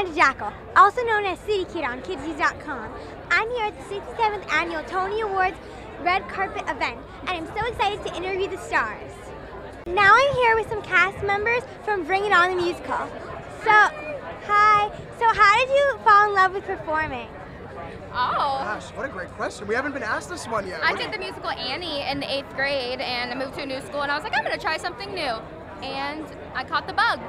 Miranda Jackal, also known as City Kid on KidzVuz.com. I'm here at the 67th Annual Tony Awards Red Carpet event, and I'm so excited to interview the stars. Now I'm here with some cast members from Bring It On the musical. So, hi. So, how did you fall in love with performing? Oh. Gosh, what a great question. We haven't been asked this one yet. I What- did the musical Annie in the eighth grade and I moved to a new school and I was like, I'm gonna try something new. And I caught the bug.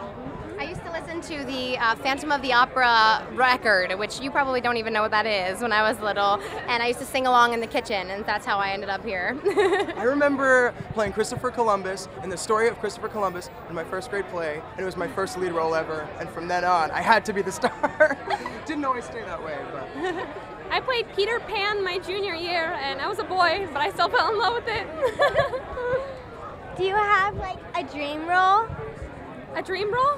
I used to listen to the uh, Phantom of the Opera record, which you probably don't even know what that is when I was little, and I used to sing along in the kitchen, and that's how I ended up here. I remember playing Christopher Columbus in the story of Christopher Columbus in my first grade play, and it was my first lead role ever. And from then on, I had to be the star. Didn't always stay that way, but I played Peter Pan my junior year, and I was a boy, but I still fell in love with it. Do you have like a dream role? a dream role?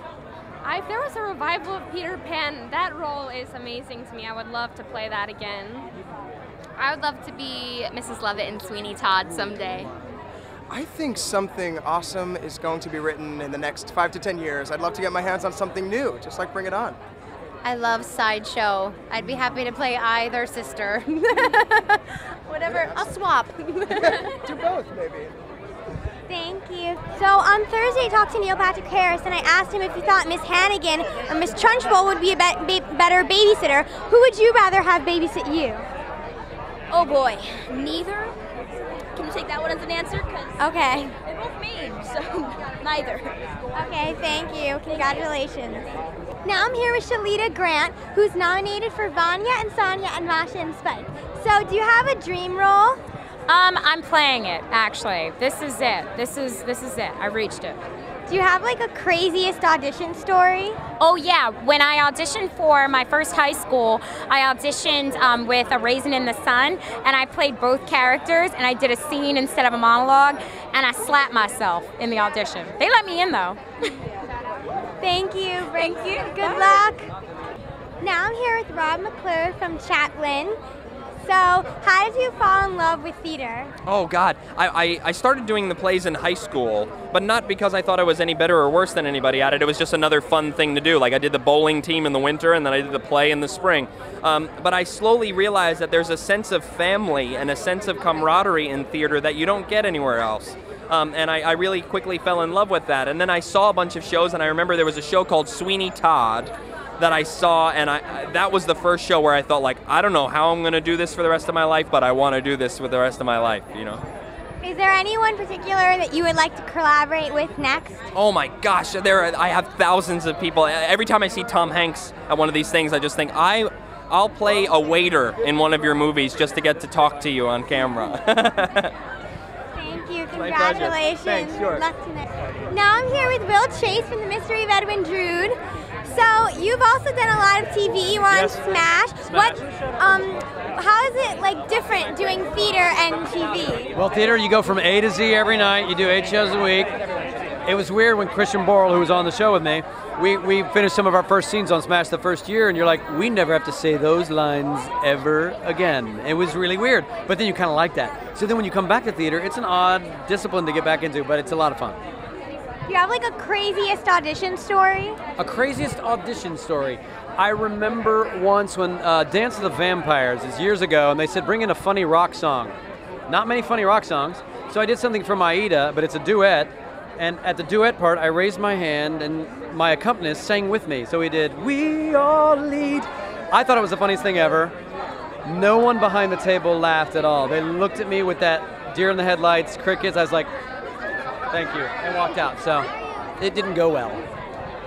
I, if there was a revival of Peter Pan, that role is amazing to me. I would love to play that again. I would love to be Mrs. Lovett in Sweeney Todd someday. I think something awesome is going to be written in the next five to ten years. I'd love to get my hands on something new, just like Bring It On. I love sideshow. I'd be happy to play either sister. Whatever, I'll swap. Do both, maybe. Thank you. So on Thursday, I talked to Neil Patrick Harris, and I asked him if he thought Miss Hannigan or Miss Trunchbull would be a be- better babysitter. Who would you rather have babysit you? Oh boy, neither. Can you take that one as an answer? Okay. they're both mean, so neither. Okay, thank you. Congratulations. Now I'm here with Shalita Grant, who's nominated for Vanya and Sonia and Masha and Spike. So, do you have a dream role? Um, I'm playing it actually. This is it. This is this is it. I reached it. Do you have like a craziest audition story? Oh yeah, when I auditioned for my first high school, I auditioned um, with A Raisin in the Sun, and I played both characters, and I did a scene instead of a monologue, and I slapped myself in the audition. They let me in though. Thank you. Thank you. Good luck. Now I'm here with Rob McClure from Chaplin. So, how did you fall in love with theater? Oh God, I, I, I started doing the plays in high school, but not because I thought I was any better or worse than anybody at it. It was just another fun thing to do. Like I did the bowling team in the winter, and then I did the play in the spring. Um, but I slowly realized that there's a sense of family and a sense of camaraderie in theater that you don't get anywhere else. Um, and I, I really quickly fell in love with that. And then I saw a bunch of shows, and I remember there was a show called Sweeney Todd that I saw, and I, that was the first show where I thought like I don't know how I'm gonna do this for the rest of my life, but I want to do this for the rest of my life. You know. Is there anyone particular that you would like to collaborate with next? Oh my gosh, there are, I have thousands of people. Every time I see Tom Hanks at one of these things, I just think I I'll play a waiter in one of your movies just to get to talk to you on camera. Thank you. Congratulations. Thanks, sure. Luck tonight. Now I'm here with Will Chase from The Mystery of Edwin Drood. So you've also done a lot of TV. You were on Yes. Smash. What? Um, how is it like different doing theater and TV? Well, theater, you go from A to Z every night. You do eight shows a week. It was weird when Christian Borle, who was on the show with me, we, we finished some of our first scenes on Smash the first year, and you're like, we never have to say those lines ever again. It was really weird, but then you kind of like that. So then when you come back to theater, it's an odd discipline to get back into, but it's a lot of fun. Do you have like a craziest audition story? A craziest audition story. I remember once when uh, Dance of the Vampires is years ago, and they said bring in a funny rock song. Not many funny rock songs, so I did something from Aida, but it's a duet. And at the duet part, I raised my hand, and my accompanist sang with me. So we did "We All Lead." I thought it was the funniest thing ever. No one behind the table laughed at all. They looked at me with that deer in the headlights, crickets. I was like, "Thank you," and walked out. So it didn't go well.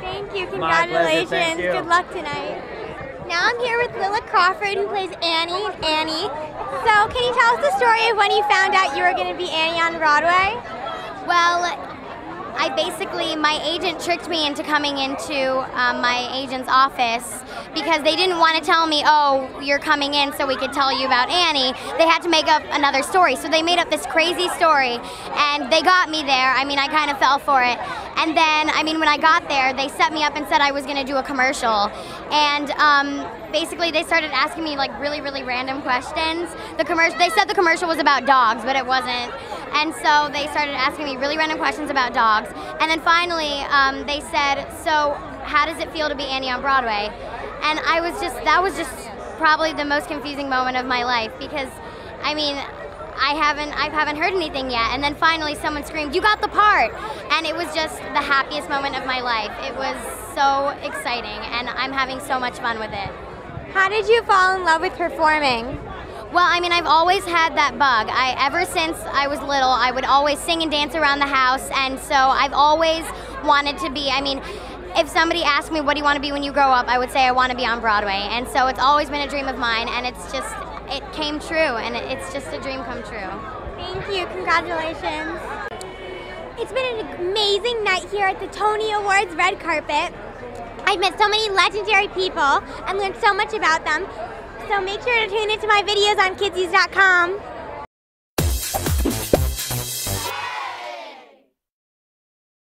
Thank you. Congratulations. thank you. Good luck tonight. Now I'm here with Lilla Crawford, who plays Annie. Annie. So can you tell us the story of when you found out you were going to be Annie on Broadway? Well, I basically, my agent tricked me into coming into um, my agent's office because they didn't want to tell me, oh, you're coming in so we could tell you about Annie. They had to make up another story. So they made up this crazy story and they got me there. I mean, I kind of fell for it. And then, I mean, when I got there, they set me up and said I was going to do a commercial. And um, basically, they started asking me like really, really random questions. The commercial, they said the commercial was about dogs, but it wasn't. And so they started asking me really random questions about dogs. And then finally, um, they said, "So, how does it feel to be Annie on Broadway?" and I was just that was just probably the most confusing moment of my life because, I mean. I haven't I haven't heard anything yet and then finally someone screamed you got the part and it was just the happiest moment of my life. It was so exciting and I'm having so much fun with it. How did you fall in love with performing? Well, I mean, I've always had that bug. I ever since I was little, I would always sing and dance around the house, and so I've always wanted to be. I mean, if somebody asked me what do you want to be when you grow up, I would say I want to be on Broadway, and so it's always been a dream of mine, and it's just it came true, and it's just a dream come true. Thank you. Congratulations. It's been an amazing night here at the Tony Awards red carpet. I've met so many legendary people and learned so much about them. So make sure to tune into my videos on kidzvuz.com.